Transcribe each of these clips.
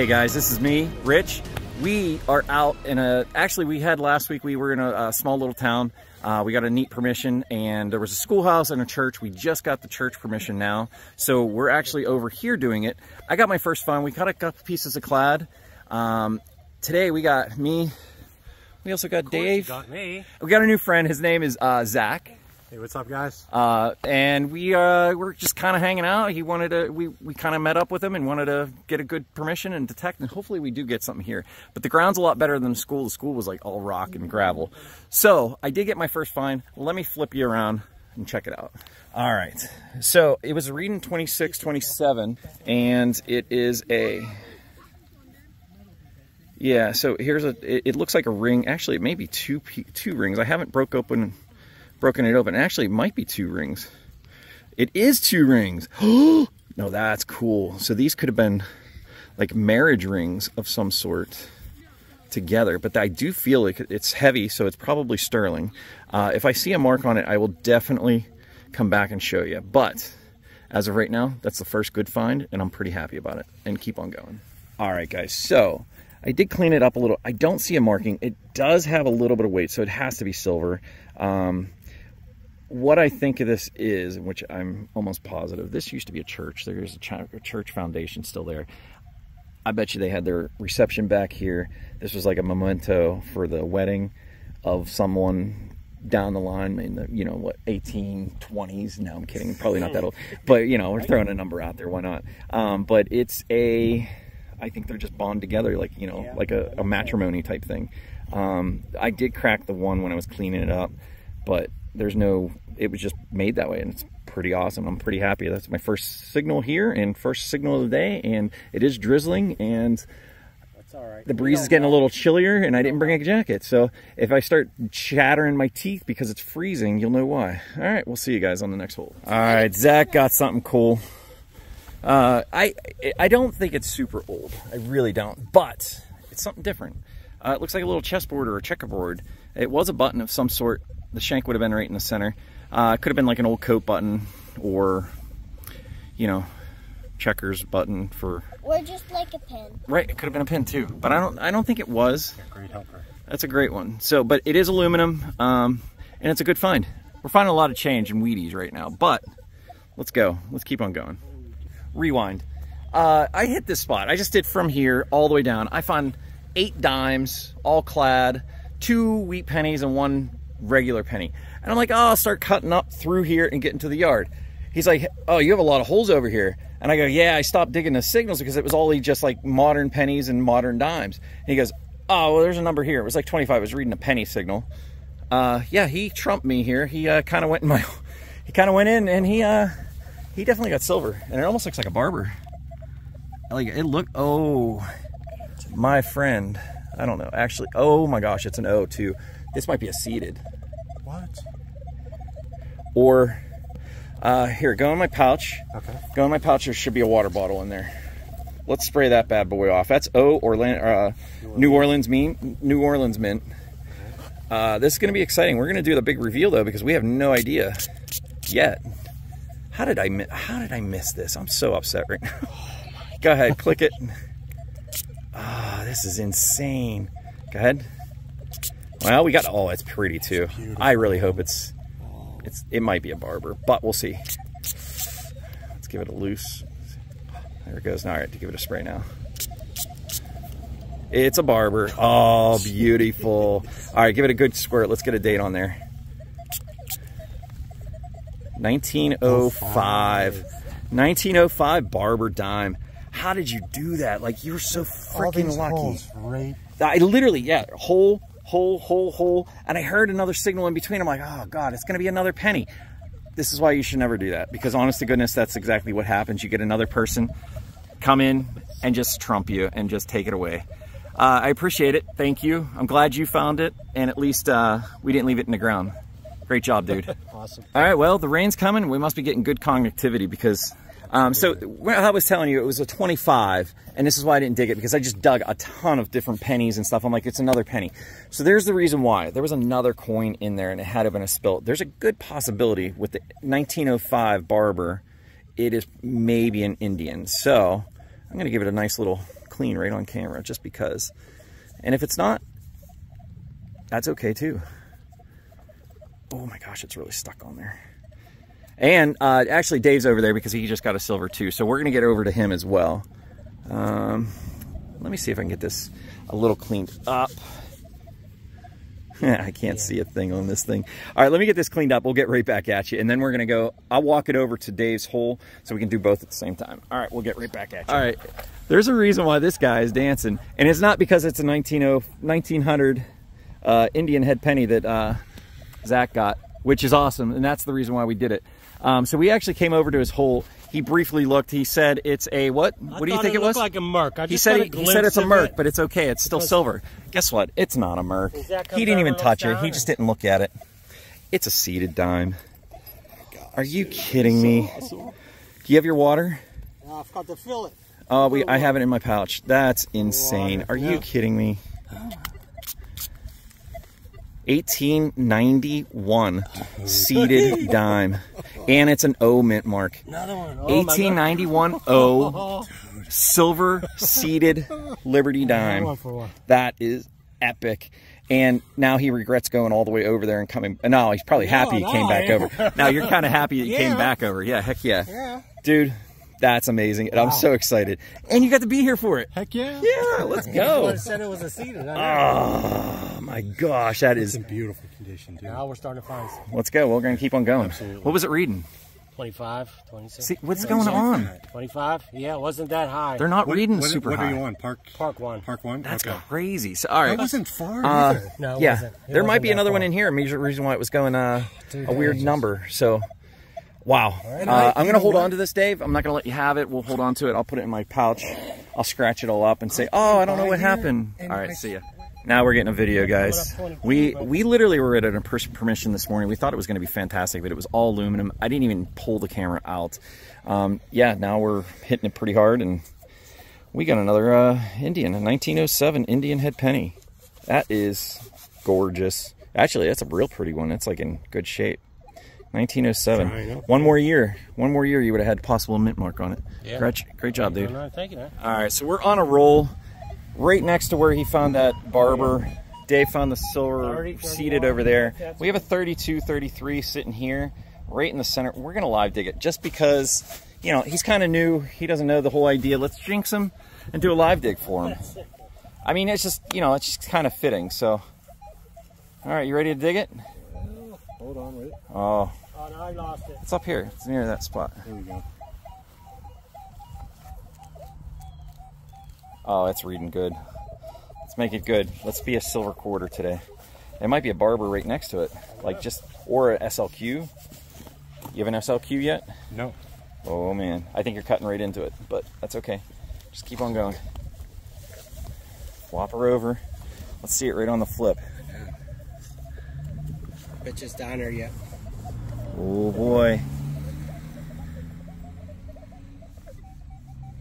Hey guys, this is me, Rich. We are out in a, actually we had last week, we were in a, a small little town. Uh, we got a neat permission and there was a schoolhouse and a church. We just got the church permission now. So we're actually over here doing it. I got my first fun. We cut a couple pieces of clad. Um, today we got me. We also got Dave. got me. We got a new friend. His name is uh, Zach. Hey, what's up, guys? Uh, and we uh, were just kind of hanging out. He wanted to, we, we kind of met up with him and wanted to get a good permission and detect, and hopefully we do get something here. But the ground's a lot better than the school. The school was like all rock and gravel. So I did get my first find. Let me flip you around and check it out. All right. So it was a reading 26, 27, and it is a, yeah, so here's a, it, it looks like a ring. Actually, it may be two, two rings. I haven't broke open broken it open. Actually, it might be two rings. It is two rings. no, that's cool. So these could have been like marriage rings of some sort together, but I do feel like it's heavy, so it's probably sterling. Uh, if I see a mark on it, I will definitely come back and show you. But as of right now, that's the first good find, and I'm pretty happy about it, and keep on going. All right, guys, so I did clean it up a little. I don't see a marking. It does have a little bit of weight, so it has to be silver. Um, what I think of this is, which I'm almost positive, this used to be a church. There is a church foundation still there. I bet you they had their reception back here. This was like a memento for the wedding of someone down the line in the, you know, what, 1820s. No, I'm kidding. Probably not that old. But, you know, we're throwing a number out there. Why not? Um, but it's a, I think they're just bond together, like, you know, like a, a matrimony type thing. Um, I did crack the one when I was cleaning it up, but there's no, it was just made that way and it's pretty awesome. I'm pretty happy. That's my first signal here and first signal of the day and it is drizzling and the breeze is getting a little chillier and I didn't bring a jacket. So if I start chattering my teeth because it's freezing, you'll know why. All right, we'll see you guys on the next hole. All right, Zach got something cool. Uh, I, I don't think it's super old. I really don't, but it's something different. Uh, it looks like a little chessboard or a checkerboard. It was a button of some sort the shank would have been right in the center. Uh, it could have been like an old coat button or, you know, checkers button for. Or just like a pin. Right, it could have been a pin too, but I don't. I don't think it was. Great helper. That's a great one. So, but it is aluminum, um, and it's a good find. We're finding a lot of change in Wheaties right now, but let's go. Let's keep on going. Rewind. Uh, I hit this spot. I just did from here all the way down. I found eight dimes, all clad, two wheat pennies, and one regular penny. And I'm like, oh, I'll start cutting up through here and get into the yard. He's like, oh, you have a lot of holes over here. And I go, yeah, I stopped digging the signals because it was all just like modern pennies and modern dimes. And he goes, oh, well, there's a number here. It was like 25. I was reading a penny signal. Uh, yeah, he trumped me here. He uh, kind of went in my, he kind of went in and he, uh, he definitely got silver. And it almost looks like a barber. Like it looked, oh, my friend. I don't know. Actually, oh my gosh, it's an O too. This might be a seated. What? Or, uh, here, go in my pouch. Okay. Go in my pouch. There should be a water bottle in there. Let's spray that bad boy off. That's O Orlando, uh, New Orleans mint. New Orleans mint. Uh, this is going to be exciting. We're going to do the big reveal though because we have no idea yet. How did I how did I miss this? I'm so upset right now. Go ahead, click it. Ah, oh, this is insane. Go ahead. Well, we got, oh, it's pretty too. I really hope it's, it's, it might be a barber, but we'll see. Let's give it a loose. There it goes. All right, to give it a spray now. It's a barber. Oh, beautiful. All right, give it a good squirt. Let's get a date on there. 1905. 1905 barber dime. How did you do that? Like, you're so freaking lucky. Right? I literally, yeah, hole hole, hole, hole. And I heard another signal in between. I'm like, oh God, it's going to be another penny. This is why you should never do that. Because honest to goodness, that's exactly what happens. You get another person come in and just trump you and just take it away. Uh, I appreciate it. Thank you. I'm glad you found it. And at least uh, we didn't leave it in the ground. Great job, dude. awesome. All right, well, the rain's coming. We must be getting good connectivity because um, so I was telling you, it was a 25, and this is why I didn't dig it, because I just dug a ton of different pennies and stuff. I'm like, it's another penny. So there's the reason why. There was another coin in there, and it had been a spill. There's a good possibility with the 1905 Barber, it is maybe an Indian. So I'm going to give it a nice little clean right on camera just because. And if it's not, that's okay too. Oh my gosh, it's really stuck on there. And uh, actually, Dave's over there because he just got a silver too. So we're going to get over to him as well. Um, let me see if I can get this a little cleaned up. I can't see a thing on this thing. All right, let me get this cleaned up. We'll get right back at you. And then we're going to go, I'll walk it over to Dave's hole so we can do both at the same time. All right, we'll get right back at you. All right, there's a reason why this guy is dancing. And it's not because it's a 1900 uh, Indian head penny that uh, Zach got, which is awesome. And that's the reason why we did it. Um, so we actually came over to his hole. He briefly looked. He said it's a what? I what do you think it, was? It looked was? like a Merc. I he said he, he said it's a Merc, it. but it's okay. It's still Because- silver. Guess what? It's not a Merc. Does that come He didn't even touch it. He just didn't look at it. It's a seated dime. Are you kidding me? Do you have your water? Oh, I've got to fill it. Oh, we, I have it in my pouch. That's insane. Are you kidding me? 1891 seated dime. And it's an O mint mark. Another one. Oh, 1891 O silver seated Liberty dime. That is epic. And now he regrets going all the way over there and coming. No, he's probably happy he no, came back I- over. Now you're kind of happy that he came back over. Yeah, heck yeah. Yeah. Dude, that's amazing. And I'm so excited. And you got to be here for it. Heck yeah. Yeah, let's go. I said it was a seated. I know. Oh my gosh, that It's is. in beautiful condition, too. Now we're starting to find some. Let's go. We're going to keep on going. Absolutely. What was it reading? 25, 26. See, what's going on? 25? Yeah, it wasn't that high. They're not What- reading what, super what high. are you on? Park Park one. Park one? That's okay. crazy. So, all right. That wasn't far Uh, either. No, it yeah, wasn't. It there might wasn't be that another one in here. Major reason why it was going uh, Two a weird pages. number. So, wow. right. Uh, I'm gonna hold on to this, Dave. I'm not gonna let you have it. We'll hold on to it. I'll put it in my pouch. I'll scratch it all up and say, "Oh, I don't know what happened." All right, see ya. Now we're getting a video, guys. We we literally were at a pers- permission this morning. We thought it was going to be fantastic, but it was all aluminum. I didn't even pull the camera out. Um, yeah, now we're hitting it pretty hard, and we got another uh, Indian, a 1907 Indian head penny. That is gorgeous. Actually, that's a real pretty one. It's like in good shape. 1907. One more year. One more year, you would have had possible mint mark on it. Yeah. Great, great job, dude. I'm not taking. All right, so we're on a roll right next to where he found that barber. Dave found the silver 30, seated over there. We have a 32, 33 sitting here right in the center. We're going to live dig it just because, you know, he's kind of new. He doesn't know the whole idea. Let's jinx him and do a live dig for him. I mean, it's just, you know, it's just kind of fitting. So, all right, you ready to dig it? Hold on, wait. Oh, Oh, no, I lost it. it's up here. It's near that spot. There we go. Oh, it's reading good. Let's make it good. Let's be a silver quarter today. It might be a barber right next to it, like just or a SLQ. You have an SLQ yet? No. Oh man, I think you're cutting right into it, but that's okay. Just keep on going. Flop her over. Let's see it right on the flip. Bitch is down there yet. Oh boy,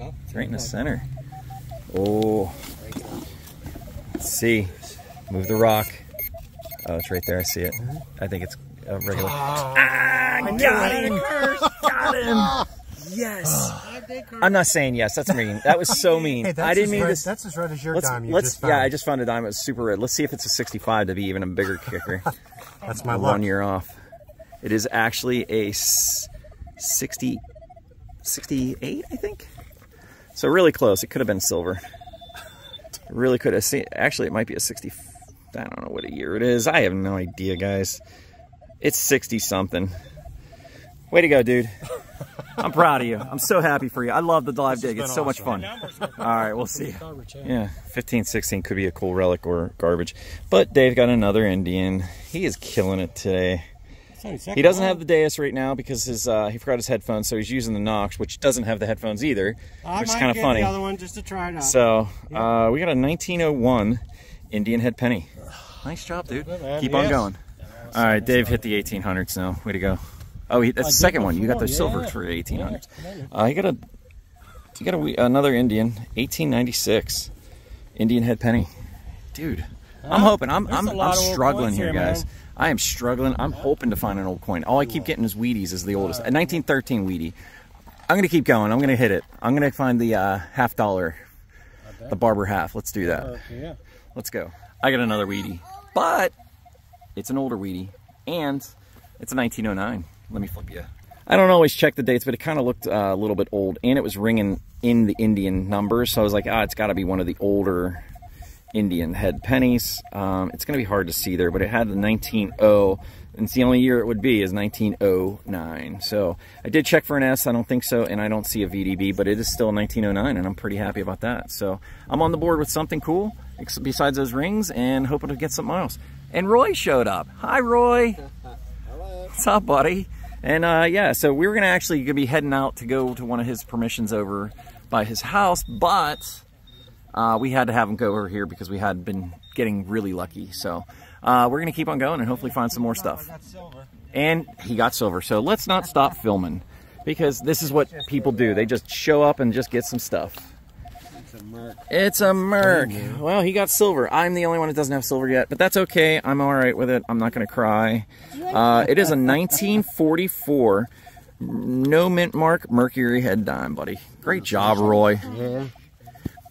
Oh, it's right in the center. Oh, let's see. Move the rock. Oh, it's right there. I see it. I think it's a regular. Ah, got him! Got him! Yes. I'm not saying yes. That's mean. That was so mean. Hey, I didn't mean red, this. That's as red as your Let's dime you let's just found. yeah. I just found a dime. It was super red. Let's see if it's a 65 to be even a bigger kicker. That's my luck. one year off. It is actually a 60, 68, I think. So really close. It could have been silver. Really could have seen. Actually, it might be a 60. I don't know what a year it is. I have no idea, guys. It's 60 something. Way to go, dude. I'm proud of you. I'm so happy for you. I love the live dig. It's so much fun. All right, we'll see you. Garbage, yeah. Yeah, 15, 16 could be a cool relic or garbage. But Dave got another Indian. He is killing it today. It's only second He doesn't one. have the Deus right now because his uh, he forgot his headphones, so he's using the Nox, which doesn't have the headphones either, I which is kind of get funny. the other one just to try it out. So uh, we got a 1901 Indian head penny. Nice job, dude. Good, man. Keep on Yes. going. All right, Dave hit the 1800s now. Way to go. Oh, he, that's I the second one. You got the yeah. for 1800s. Yeah, Uh, you got a you got a, we- another Indian, 1896 Indian head penny. Dude, I'm hoping. I'm There's I'm, I'm lot of old struggling here, here, guys. man. I am struggling. I'm hoping to find an old coin. All I keep getting is Wheaties is the oldest. A 1913 Wheatie. I'm gonna keep going. I'm gonna hit it. I'm gonna find the uh, half dollar. the barber half. Let's do that. Uh, yeah. Let's go. I got another Wheatie, but it's an older Wheatie, and it's a 1909. Let me flip you. I don't always check the dates, but it kind of looked uh, a little bit old, and it was ringing in the Indian numbers, so I was like, ah, it's got to be one of the older Indian head pennies. Um, it's going to be hard to see there, but it had the 190, and it's the only year it would be is 1909. So I did check for an S. I don't think so, and I don't see a VDB, but it is still 1909, and I'm pretty happy about that. So I'm on the board with something cool besides those rings, and hoping to get something else. And Roy showed up. Hi, Roy. Hello, what's up, buddy? And uh, yeah, so we were gonna actually gonna be heading out to go to one of his permissions over by his house, but uh, we had to have him go over here because we had been getting really lucky. So uh, we're gonna keep on going and hopefully find some more stuff. And he got silver. So let's not stop filming because this is what people do. They just show up and just get some stuff. It's a mark. It's a Merc. Well, he got silver. I'm the only one that doesn't have silver yet, but that's okay. I'm all right with it. I'm not going to cry. Uh, it is a 1944 no mint mark Mercury head dime, buddy. Great job, Roy. Yeah.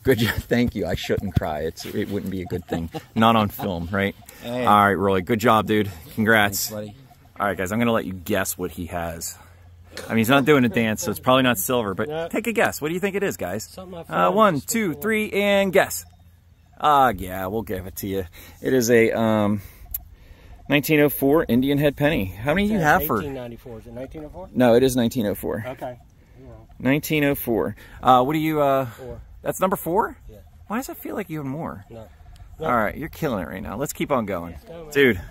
Good job. Thank you. I shouldn't cry. It's it wouldn't be a good thing. Not on film, right? Hey. All right, Roy. Good job, dude. Congrats. buddy. All right, guys. I'm going to let you guess what he has. I mean, he's not doing a dance, so it's probably not silver, but No. take a guess. What do you think it is, guys? Something Uh, one, two, three, and guess. Ah, yeah, we'll give it to you. It is a um, 1904 Indian head penny. How many do you have for? 1894. Is it 1904? No, it is 1904. Okay. 1904. Uh, what do you? Uh, Four. that's number four. Yeah. Why does it feel like you have more? No. All right, you're killing it right now. Let's keep on going, go, man. dude.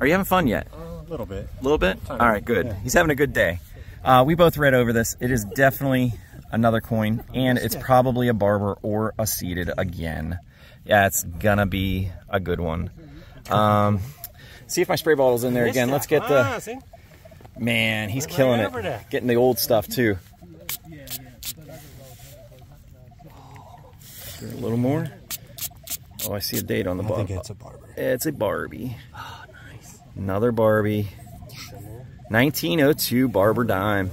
Are you having fun yet? A little bit. A little bit? All right, good. He's having a good day. Uh, we both read over this. It is definitely another coin, and it's probably a barber or a seated again. Yeah, it's gonna be a good one. Um, see if my spray bottle's in there again. Let's get Ah, the man. He's killing it, getting the old stuff too. A little more. Oh, I see a date on the I think bottom. it's a barber. It's a Barbie. Oh, nice. Another Barbie. 1902 Barber Dime.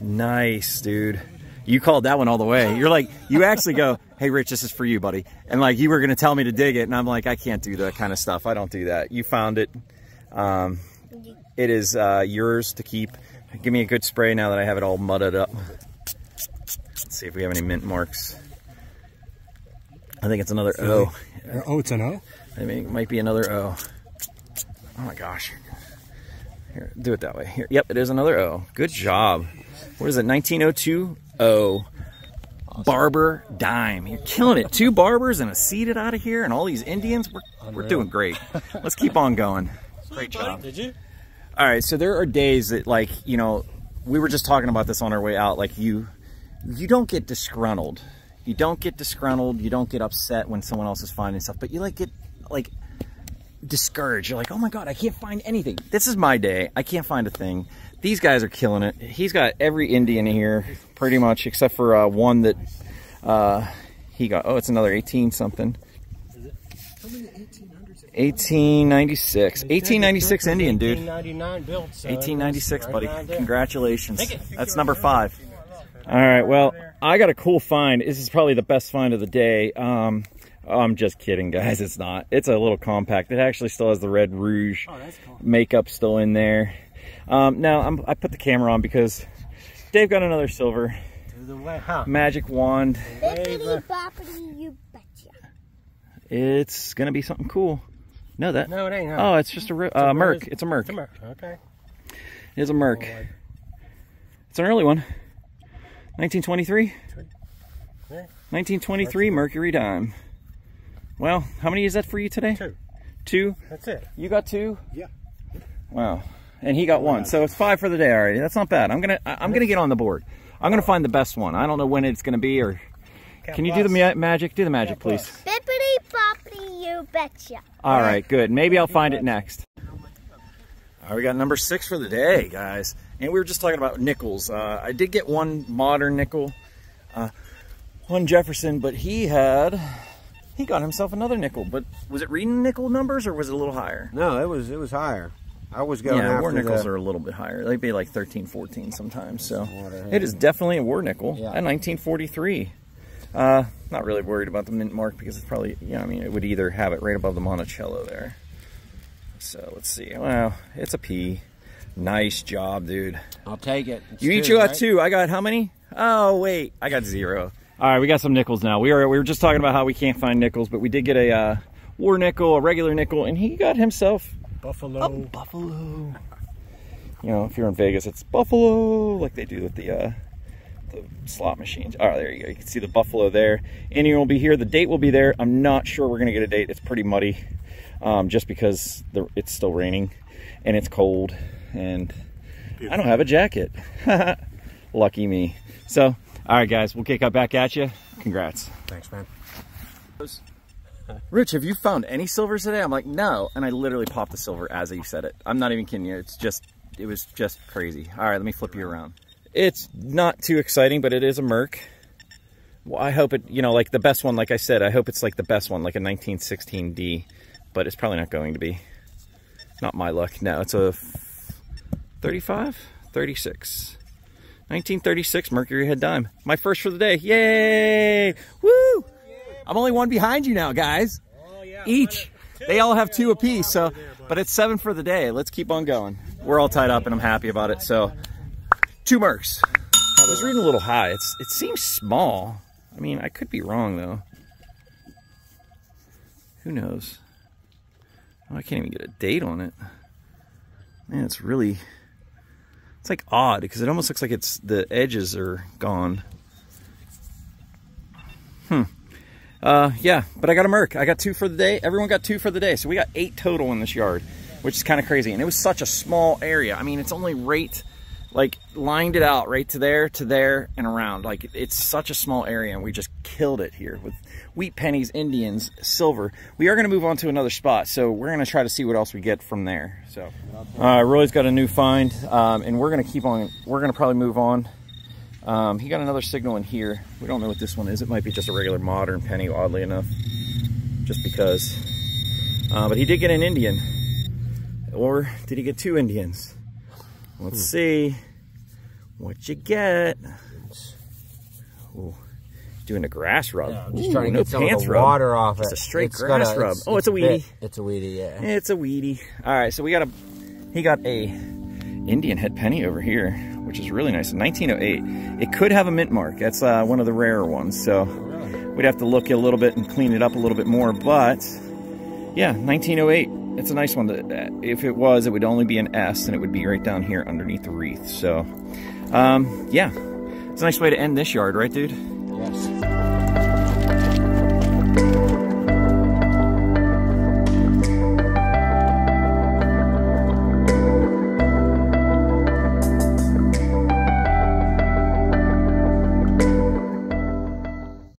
Nice, dude. You called that one all the way. You're like, you actually go, hey, Rich, this is for you, buddy. And like, you were going to tell me to dig it. And I'm like, I can't do that kind of stuff. I don't do that. You found it. Um, it is uh, yours to keep. Give me a good spray now that I have it all mudded up. Let's see if we have any mint marks. I think it's another O. Oh, it's an O? I mean, it might be another O. Oh my gosh. Here, do it that way. Here, yep, it is another O. Good job. What is it? 1902 O. Barber dime. You're killing it. Two barbers and a seated out of here, and all these Indians. We're, we're doing great. Let's keep on going. Great job. Did you? All right, so there are days that, like, you know, we were just talking about this on our way out. Like, you, you don't get disgruntled. You don't get disgruntled. You don't get upset when someone else is finding stuff, but you like get like discouraged. You're like, oh my god, I can't find anything. This is my day. I can't find a thing. These guys are killing it. He's got every Indian here, pretty much, except for uh, one that uh, he got. Oh, it's another 18 something. 1896. 1896 Indian, dude. 1899 built. 1896, buddy. Congratulations. That's number five. All right. Well, I got a cool find. This is probably the best find of the day. Um, I'm just kidding, guys. It's not. It's a little compact. It actually still has the red rouge Oh, that's cool. makeup still in there. Um, now I'm, I put the camera on because Dave got another silver the way, huh? magic wand. You betcha. It's gonna be something cool. No, that? No, it ain't. Huh? Oh, it's just a, ri- a uh, Merc. It's a Merc. It's a Merc. Okay. It's a Merc. Oh, It's an early one. 1923. 1923 Mercury dime. Well, how many is that for you today? Two. Two. That's it. You got two. Yeah. Wow. And he got one, so it's five for the day already. That's not bad. I'm gonna I- I'm gonna get on the board. I'm gonna find the best one. I don't know when it's gonna be, or can you do the ma- magic? Do the magic, please. Bippity boppity, you betcha. All right, good. Maybe I'll find it next. All right, we got number six for the day, guys. And we were just talking about nickels. Uh, I did get one modern nickel, uh, one Jefferson, but he had, he got himself another nickel. But was it reading nickel numbers or was it a little higher? No, it was it was higher. I was going yeah, after war nickels the, are a little bit higher. They'd be like 13, 14 sometimes. So What it is definitely a war nickel Yeah. at 1943. Uh, not really worried about the mint mark because it's probably, yeah, I mean, it would either have it right above the Monticello there. So let's see. Well, it's a P. Nice job, dude. I'll take it. It's You each two, got right? two. I got how many? Oh wait, I got zero. All right, we got some nickels now. We were we were just talking about how we can't find nickels, but we did get a uh, war nickel, a regular nickel, and he got himself Buffalo. a buffalo. You know, if you're in Vegas, it's buffalo, like they do with the uh, the slot machines. Oh, there you go. You can see the buffalo there. Indian will be here. The date will be there. I'm not sure we're gonna get a date. It's pretty muddy, um, just because the, it's still raining and it's cold, and I don't have a jacket. Lucky me. So, all right, guys, we'll kick up back at you. Congrats. Thanks, man. Rich, have you found any silvers today? I'm like, no. And I literally popped the silver as you said it. I'm not even kidding you. It's just, it was just crazy. All right, let me flip you around. It's not too exciting, but it is a Merc. Well, I hope it, you know, like the best one, like I said, I hope it's like the best one, like a 1916D, but it's probably not going to be. Not my luck. No, it's a 35, 36. 1936 Mercury Head Dime. My first for the day. Yay! Woo! I'm only one behind you now, guys. Oh, yeah. Each. They all have two apiece, so but it's seven for the day. Let's keep on going. We're all tied up and I'm happy about it. So two mercs. I was reading a little high. It's it seems small. I mean, I could be wrong though. Who knows? Oh, I can't even get a date on it. Man, it's really it's like odd because it almost looks like it's the edges are gone. Hmm. Uh, yeah, but I got a Merc. I got two for the day. Everyone got two for the day. So we got eight total in this yard, which is kind of crazy. And it was such a small area. I mean, it's only right, like, lined it out right to there, to there, and around. Like, it's such a small area, and we just killed it here with wheat pennies, Indians, silver. We are going to move on to another spot, so we're going to try to see what else we get from there. So, uh, Roy's got a new find, um, and we're going to keep on, we're going to probably move on. Um, he got another signal in here. We don't know what this one is. It might be just a regular modern penny, oddly enough, just because. Uh, but he did get an Indian. Or did he get two Indians? Let's see what you get. Ooh, doing a grass rub. I'm just Ooh, trying to no get some of the rub. water off Just it. a straight It's grass rub. Oh, it's a Wheatie. It's a Wheatie, yeah. It's a Wheatie. All right, so we got a, he got a Indian head penny over here, which is really nice. 1908. It could have a mint mark. That's uh, one of the rarer ones. So we'd have to look a little bit and clean it up a little bit more. But yeah, 1908. It's a nice one. That if it was, it would only be an S, and it would be right down here underneath the wreath. So um, yeah, it's a nice way to end this yard, right, dude? Yes.